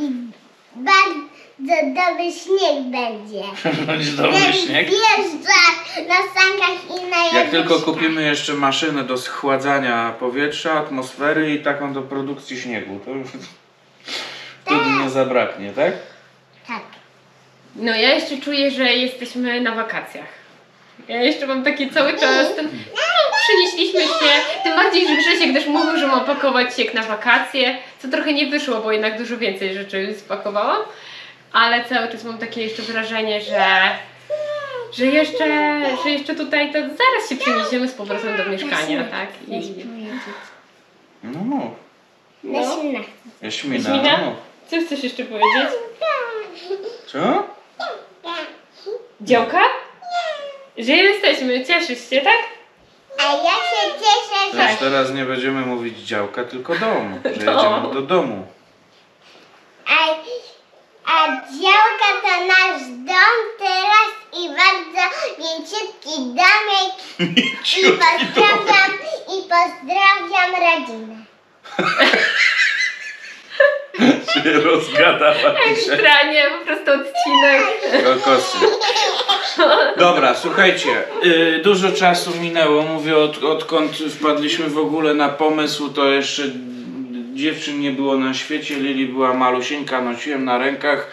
i bardzo dobry śnieg będzie. Będzie dobry Więc śnieg. Wjeżdża na sankach i na Jak tylko kupimy jeszcze maszynę do schładzania powietrza, atmosfery i taką do produkcji śniegu, to już wtedy nie zabraknie, tak? Tak. No ja jeszcze czuję, że jesteśmy na wakacjach. Ja jeszcze mam taki cały czas ten... Przenieśliśmy się, tym bardziej, że Grzesiek też mówił, że ma pakować się jak na wakacje, co trochę nie wyszło, bo jednak dużo więcej rzeczy spakowałam, ale cały czas mam takie jeszcze wrażenie, że że jeszcze, że jeszcze tutaj to zaraz się przeniesiemy z powrotem do mieszkania, tak? I, No mów. No. Jaśmina, Jaśmina? no mów. Co chcesz jeszcze powiedzieć? Co? Działka? Że jesteśmy, cieszysz się, tak? A ja się cieszę, że już teraz nie będziemy mówić działka, tylko dom, że Dom. jedziemy do domu. A, a działka to nasz dom teraz i bardzo mięciutki domek i pozdrawiam, i pozdrawiam rodzinę. Się rozgadała dzisiaj. Ekstra, nie, po prostu odcinek. Kokosy. Dobra, słuchajcie, y, dużo czasu minęło, mówię od, odkąd wpadliśmy w ogóle na pomysł, to jeszcze dziewczyn nie było na świecie, Lili była malusieńka, nosiłem na rękach,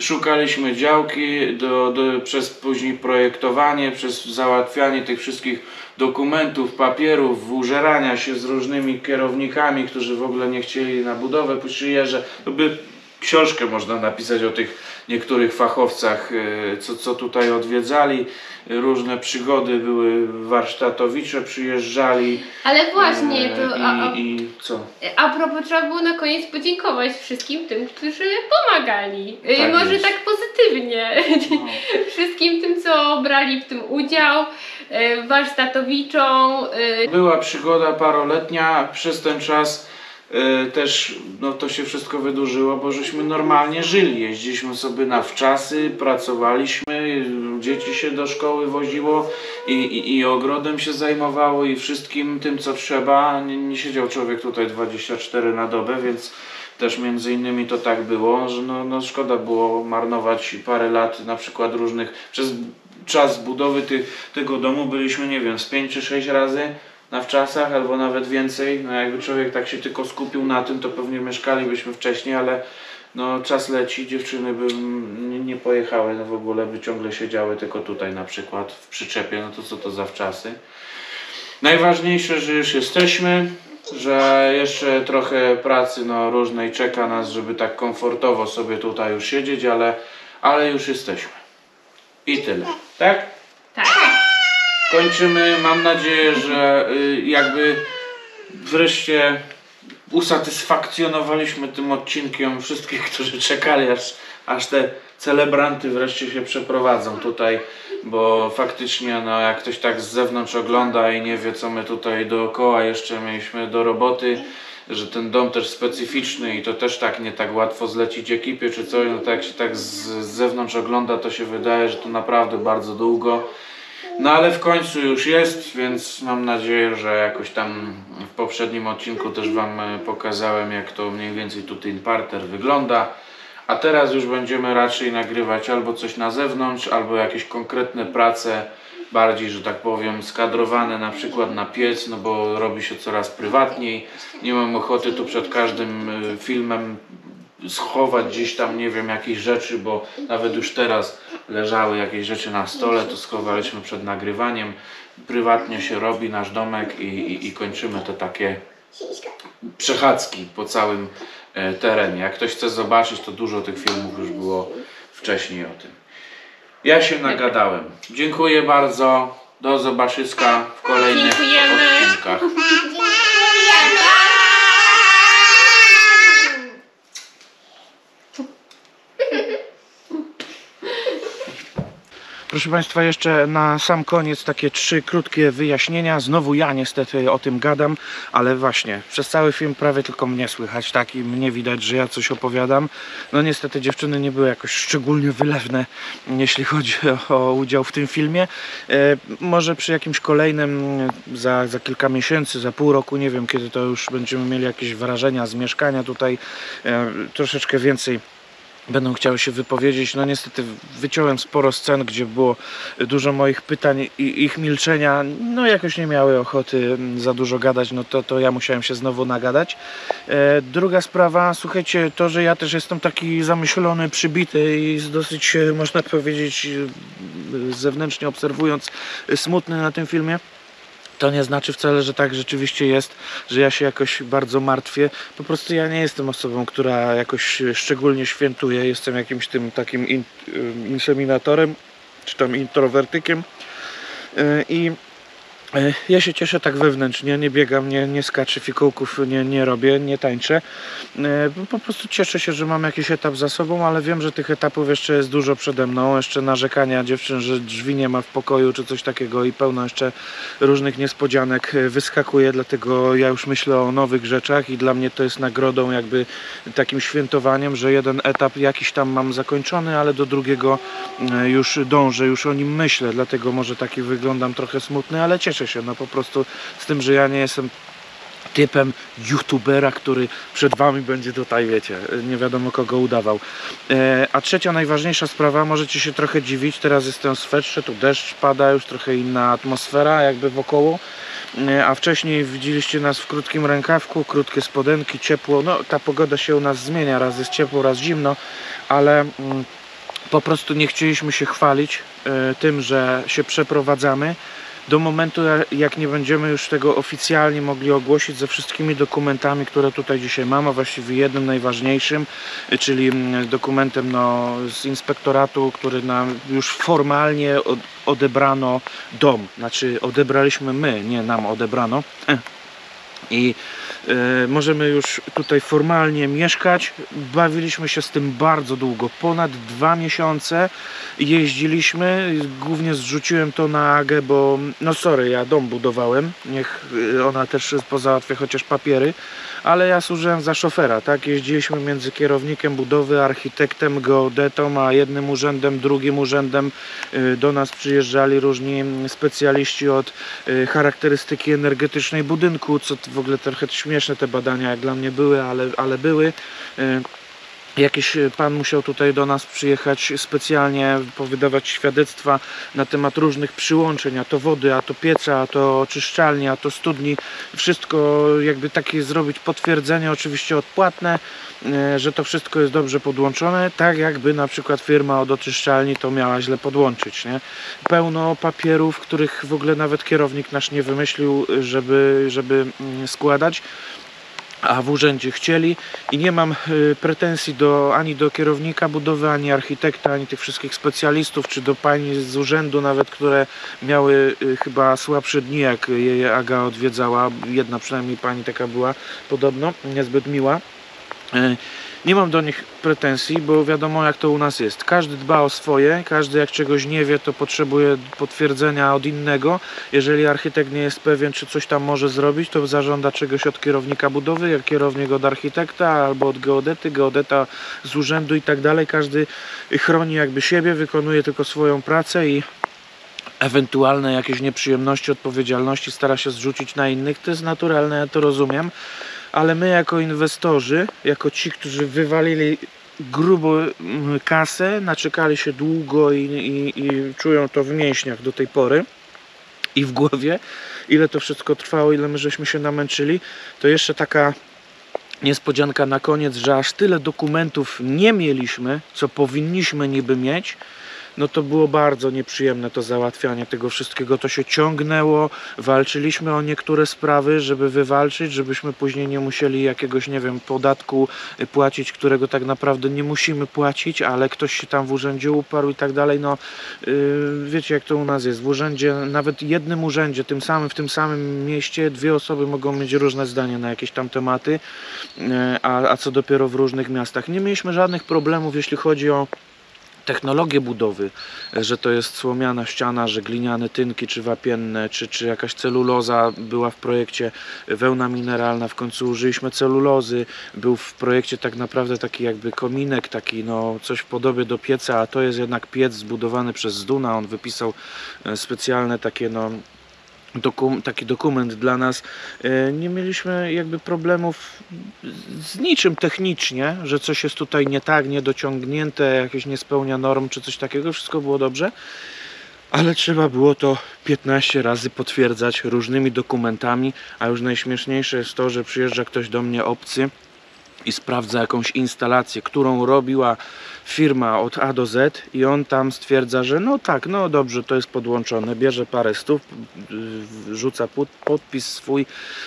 szukaliśmy działki do, do, przez później projektowanie, przez załatwianie tych wszystkich dokumentów, papierów, użerania się z różnymi kierownikami, którzy w ogóle nie chcieli na budowę. Przyjeżdżać, to by książkę można napisać o tych niektórych fachowcach, e, co, co tutaj odwiedzali. Różne przygody były, warsztatowicze przyjeżdżali. Ale właśnie, e, to a, a, I, co? a propos trzeba było na koniec podziękować wszystkim tym, którzy pomagali. Tak Może jest. tak pozytywnie. No. wszystkim tym, co brali w tym udział, warsztatowiczom. y, Była przygoda paroletnia, przez ten czas też no, to się wszystko wydłużyło, bo żeśmy normalnie żyli. Jeździliśmy sobie na wczasy, pracowaliśmy, dzieci się do szkoły woziło i, i, i ogrodem się zajmowało i wszystkim tym, co trzeba. Nie, nie siedział człowiek tutaj 24 na dobę, więc też między innymi to tak było, że no, no szkoda było marnować parę lat na przykład różnych, przez czas budowy ty, tego domu byliśmy, nie wiem, z 5 czy 6 razy na wczasach, albo nawet więcej. No jakby człowiek tak się tylko skupił na tym, to pewnie mieszkalibyśmy wcześniej, ale no czas leci, dziewczyny by nie pojechały no w ogóle, by ciągle siedziały tylko tutaj na przykład w przyczepie, no to co to za wczasy. Najważniejsze, że już jesteśmy, że jeszcze trochę pracy no, różnej czeka nas, żeby tak komfortowo sobie tutaj już siedzieć, ale, ale już jesteśmy. I tyle. Tak? tak. Kończymy. Mam nadzieję, że y, jakby wreszcie usatysfakcjonowaliśmy tym odcinkiem wszystkich, którzy czekali, aż, aż te celebranty wreszcie się przeprowadzą tutaj, bo faktycznie, no, jak ktoś tak z zewnątrz ogląda i nie wie, co my tutaj dookoła jeszcze mieliśmy do roboty, że ten dom też specyficzny i to też tak nie tak łatwo zlecić ekipie czy coś, no to jak się tak z, z zewnątrz ogląda, to się wydaje, że to naprawdę bardzo długo. No ale w końcu już jest, więc mam nadzieję, że jakoś tam w poprzednim odcinku też Wam e, pokazałem, jak to mniej więcej tutaj parter wygląda. A teraz już będziemy raczej nagrywać albo coś na zewnątrz, albo jakieś konkretne prace, bardziej, że tak powiem, skadrowane na przykład na piec, no bo robi się coraz prywatniej. Nie mam ochoty tu przed każdym y, filmem schować gdzieś tam, nie wiem, jakieś rzeczy, bo nawet już teraz leżały jakieś rzeczy na stole, to schowaliśmy przed nagrywaniem. Prywatnie się robi nasz domek i, i, i kończymy te takie przechadzki po całym e, terenie. Jak ktoś chce zobaczyć, to dużo tych filmów już było wcześniej o tym. Ja się nagadałem. Dziękuję bardzo. Do zobaczyska w kolejnych Dziękujemy. odcinkach. Proszę Państwa, jeszcze na sam koniec takie trzy krótkie wyjaśnienia. Znowu ja niestety o tym gadam, ale właśnie przez cały film prawie tylko mnie słychać, tak? I mnie widać, że ja coś opowiadam. No niestety dziewczyny nie były jakoś szczególnie wylewne, jeśli chodzi o, udział w tym filmie. E, może przy jakimś kolejnym e, za, za kilka miesięcy, za pół roku, nie wiem kiedy to już będziemy mieli jakieś wrażenia z mieszkania tutaj, e, troszeczkę więcej będą chciały się wypowiedzieć. No niestety wyciąłem sporo scen, gdzie było dużo moich pytań i ich milczenia. No jakoś nie miały ochoty mm, za dużo gadać, no to, to ja musiałem się znowu nagadać. E, druga sprawa, słuchajcie, to, że ja też jestem taki zamyślony, przybity i dosyć, e, można powiedzieć, e, zewnętrznie obserwując, e, smutny na tym filmie. To nie znaczy wcale, że tak rzeczywiście jest, że ja się jakoś bardzo martwię. Po prostu ja nie jestem osobą, która jakoś szczególnie świętuje. Jestem jakimś tym takim in, inseminatorem, czy tam introwertykiem. Y, I ja się cieszę tak wewnętrznie, nie biegam, nie, nie skaczę fikołków, nie, nie robię, nie tańczę. Y, Po prostu cieszę się, że mam jakiś etap za sobą, ale wiem, że tych etapów jeszcze jest dużo przede mną. Jeszcze narzekania dziewczyn, że drzwi nie ma w pokoju czy coś takiego i pełno jeszcze różnych niespodzianek y, wyskakuje, dlatego ja już myślę o nowych rzeczach i dla mnie to jest nagrodą, jakby takim świętowaniem, że jeden etap jakiś tam mam zakończony, ale do drugiego już dążę, już o nim myślę, dlatego może taki wyglądam trochę smutny, ale cieszę się no po prostu z tym, że ja nie jestem typem youtubera, który przed wami będzie tutaj, wiecie, nie wiadomo kogo udawał. E, a trzecia najważniejsza sprawa, możecie się trochę dziwić, teraz jestem w swetrze, tu deszcz pada, już trochę inna atmosfera jakby wokoło. E, A wcześniej widzieliście nas w krótkim rękawku, krótkie spodenki, ciepło. No ta pogoda się u nas zmienia, raz jest ciepło, raz zimno, ale mm, po prostu nie chcieliśmy się chwalić e, tym, że się przeprowadzamy do momentu, jak nie będziemy już tego oficjalnie mogli ogłosić ze wszystkimi dokumentami, które tutaj dzisiaj mam, a właściwie jednym najważniejszym, czyli mm, dokumentem no, z inspektoratu, który nam już formalnie od- odebrano dom. Znaczy odebraliśmy my, nie nam odebrano. I e, możemy już tutaj formalnie mieszkać. Bawiliśmy się z tym bardzo długo, ponad dwa miesiące jeździliśmy. Głównie zrzuciłem to na Agę, bo no sorry, ja dom budowałem. Niech e, ona też pozałatwia chociaż papiery, ale ja służyłem za szofera, tak? Jeździliśmy między kierownikiem budowy, architektem, geodetą, a jednym urzędem, drugim urzędem. E, Do nas przyjeżdżali różni specjaliści od charakterystyki energetycznej budynku, co w ogóle trochę śmieszne te badania jak dla mnie były, ale, ale były. Jakiś e, pan musiał tutaj do nas przyjechać specjalnie, powydawać świadectwa na temat różnych przyłączeń, a to wody, a to pieca, a to oczyszczalni, a to studni. Wszystko jakby takie zrobić potwierdzenie, oczywiście odpłatne, e, że to wszystko jest dobrze podłączone, tak jakby na przykład firma od oczyszczalni to miała źle podłączyć. Nie? Pełno papierów, których w ogóle nawet kierownik nasz nie wymyślił, żeby, żeby mm, składać a w urzędzie chcieli i nie mam y, pretensji do, ani do kierownika budowy, ani architekta, ani tych wszystkich specjalistów, czy do pani z urzędu nawet, które miały y, chyba słabsze dni, jak je Aga odwiedzała. Jedna przynajmniej pani taka była podobno, niezbyt miła. Nie mam do nich pretensji, bo wiadomo jak to u nas jest. Każdy dba o swoje, każdy jak czegoś nie wie, to potrzebuje potwierdzenia od innego. Jeżeli architekt nie jest pewien, czy coś tam może zrobić, to zażąda czegoś od kierownika budowy, jak kierownik od architekta albo od geodety, geodeta z urzędu i tak dalej. Każdy chroni jakby siebie, wykonuje tylko swoją pracę i ewentualne jakieś nieprzyjemności, odpowiedzialności stara się zrzucić na innych. To jest naturalne, ja to rozumiem, ale my jako inwestorzy, jako ci, którzy wywalili grubo mm, kasę, naczekali się długo i, i, i czują to w mięśniach do tej pory i w głowie, ile to wszystko trwało, ile my żeśmy się namęczyli, to jeszcze taka niespodzianka na koniec, że aż tyle dokumentów nie mieliśmy, co powinniśmy niby mieć, no to było bardzo nieprzyjemne to załatwianie tego wszystkiego. To się ciągnęło, walczyliśmy o niektóre sprawy, żeby wywalczyć, żebyśmy później nie musieli jakiegoś, nie wiem, podatku y, płacić, którego tak naprawdę nie musimy płacić, ale ktoś się tam w urzędzie uparł i tak dalej. No yy, wiecie jak to u nas jest. W urzędzie, nawet jednym urzędzie, tym samym, w tym samym mieście, dwie osoby mogą mieć różne zdanie na jakieś tam tematy, yy, a, a co dopiero w różnych miastach. Nie mieliśmy żadnych problemów, jeśli chodzi o technologię budowy, że to jest słomiana ściana, że gliniane tynki, czy wapienne, czy, czy jakaś celuloza była w projekcie, wełna mineralna, w końcu użyliśmy celulozy, był w projekcie tak naprawdę taki jakby kominek, taki no coś w podobie do pieca, a to jest jednak piec zbudowany przez Zduna, on wypisał e, specjalne takie no dokum, taki dokument dla nas. E, Nie mieliśmy jakby problemów z niczym technicznie, że coś jest tutaj nie tak, niedociągnięte, jakieś nie spełnia norm czy coś takiego, wszystko było dobrze. Ale trzeba było to 15 razy potwierdzać różnymi dokumentami, a już najśmieszniejsze jest to, że przyjeżdża ktoś do mnie obcy i sprawdza jakąś instalację, którą robiła firma od A do Z i on tam stwierdza, że no tak, no dobrze, to jest podłączone, bierze parę stów, yy, rzuca pod- podpis swój,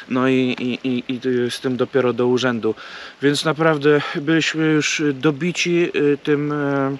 no i, i, i, i z tym dopiero do urzędu. Więc naprawdę byliśmy już dobici yy, tym e,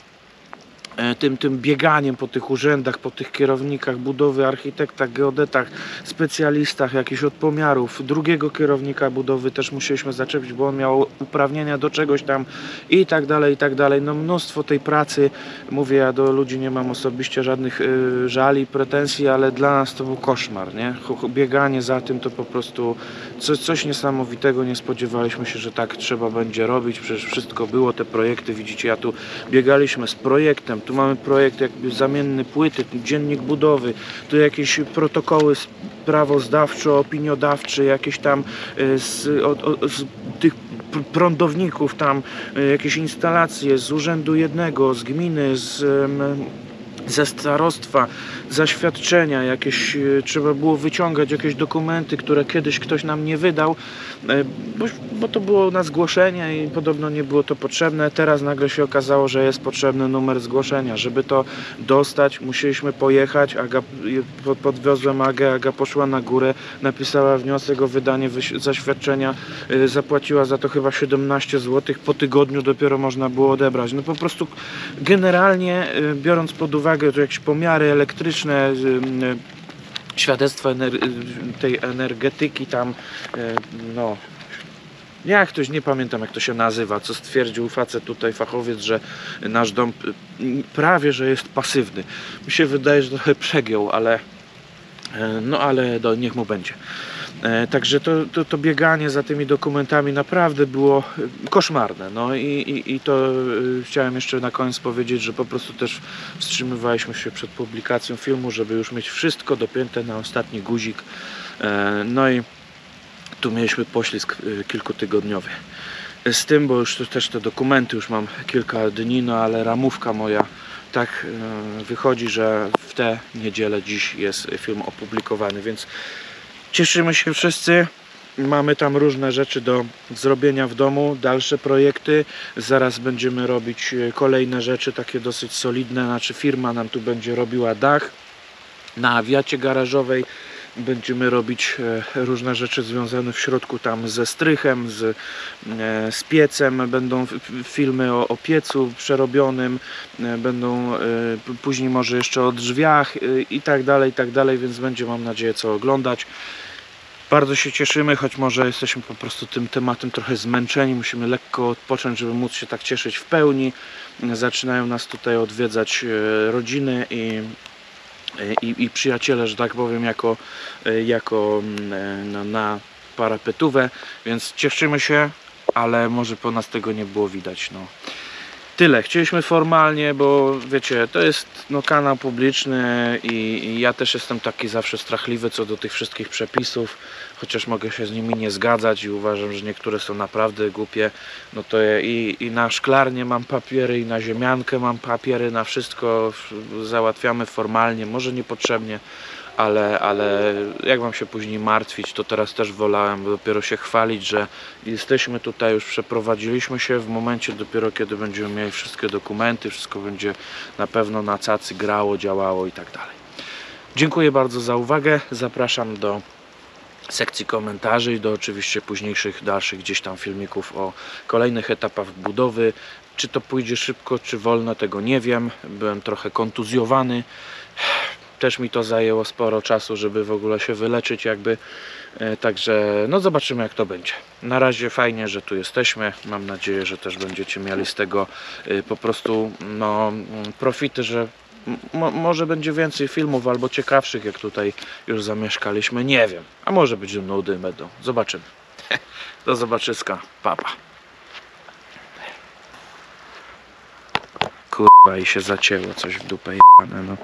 tym, tym bieganiem po tych urzędach, po tych kierownikach budowy, architektach, geodetach, specjalistach, jakichś od pomiarów. Drugiego kierownika budowy też musieliśmy zaczepić, bo on miał uprawnienia do czegoś tam i tak dalej, i tak dalej. No mnóstwo tej pracy. Mówię, ja do ludzi nie mam osobiście żadnych y, żali, pretensji, ale dla nas to był koszmar, nie? Bieganie za tym to po prostu coś, coś niesamowitego. Nie spodziewaliśmy się, że tak trzeba będzie robić. Przecież wszystko było, te projekty, widzicie, ja tu biegaliśmy z projektem, tu mamy projekt jakby zamienny płyty, tu dziennik budowy, tu jakieś protokoły sprawozdawczo-opiniodawcze, jakieś tam y, z, od, od, z tych pr- prądowników tam, y, jakieś instalacje z urzędu jednego, z gminy, z ze starostwa, zaświadczenia, jakieś e, trzeba było wyciągać jakieś dokumenty, które kiedyś ktoś nam nie wydał, e, bo, bo to było na zgłoszenie i podobno nie było to potrzebne. Teraz nagle się okazało, że jest potrzebny numer zgłoszenia. Żeby to dostać, musieliśmy pojechać. Aga, po- podwiozłem Agę, Aga poszła na górę, napisała wniosek o wydanie zaświadczenia, e, zapłaciła za to chyba 17 zł. Po tygodniu dopiero można było odebrać. No po prostu generalnie biorąc pod uwagę to jakieś pomiary elektryczne, świadectwo ener- tej energetyki tam, y, no jak ktoś, nie pamiętam jak to się nazywa, co stwierdził facet tutaj, fachowiec, że nasz dom prawie, że jest pasywny. Mi się wydaje, że trochę przegiął, ale e, no ale do, niech mu będzie. E, Także to, to, to bieganie za tymi dokumentami naprawdę było e, koszmarne. No i, i, i to e, chciałem jeszcze na koniec powiedzieć, że po prostu też wstrzymywaliśmy się przed publikacją filmu, żeby już mieć wszystko dopięte na ostatni guzik. No i tu mieliśmy poślizg kilkutygodniowy. Z tym, bo już tu też te dokumenty już mam kilka dni, no ale ramówka moja tak wychodzi, że w tę niedzielę dziś jest film opublikowany, więc cieszymy się wszyscy. Mamy tam różne rzeczy do zrobienia w domu, dalsze projekty. Zaraz będziemy robić e, kolejne rzeczy, takie dosyć solidne. Znaczy, firma nam tu będzie robiła dach na awiacie garażowej. Będziemy robić e, różne rzeczy związane w środku tam ze strychem, z, e, z piecem. Będą filmy o, o piecu przerobionym, e, będą później może jeszcze o drzwiach i tak dalej, i tak dalej, więc będzie mam nadzieję co oglądać. Bardzo się cieszymy, choć może jesteśmy po prostu tym tematem trochę zmęczeni. Musimy lekko odpocząć, żeby móc się tak cieszyć w pełni. Zaczynają nas tutaj odwiedzać rodziny i, i, i przyjaciele, że tak powiem, jako, e, jako mm, e, no, na parapetówę, więc cieszymy się, ale może po nas tego nie było widać. No. Tyle. Chcieliśmy formalnie, bo wiecie, to jest no, kanał publiczny i, i ja też jestem taki zawsze strachliwy co do tych wszystkich przepisów, chociaż mogę się z nimi nie zgadzać i uważam, że niektóre są naprawdę głupie. No to i, i na szklarnię mam papiery, i na ziemiankę mam papiery, na wszystko załatwiamy formalnie, może niepotrzebnie, ale, ale jak mam się później martwić, to teraz też wolałem dopiero się chwalić, że jesteśmy tutaj, już przeprowadziliśmy się w momencie dopiero kiedy będziemy mieli wszystkie dokumenty, wszystko będzie na pewno na cacy grało, działało i tak dalej. Dziękuję bardzo za uwagę, zapraszam do sekcji komentarzy i do oczywiście późniejszych, dalszych gdzieś tam filmików o kolejnych etapach budowy. Czy to pójdzie szybko, czy wolno, tego nie wiem. Byłem trochę kontuzjowany. Też mi to zajęło sporo czasu, żeby w ogóle się wyleczyć jakby. E, Także no zobaczymy jak to będzie. Na razie fajnie, że tu jesteśmy. Mam nadzieję, że też będziecie mieli z tego e, po prostu no, mm, profity, że mo- może będzie więcej filmów albo ciekawszych jak tutaj już zamieszkaliśmy. Nie wiem. A może być nudy będą. Zobaczymy. Do zobaczyska. Papa. Kurwa i się zacięło coś w dupę jebane, no.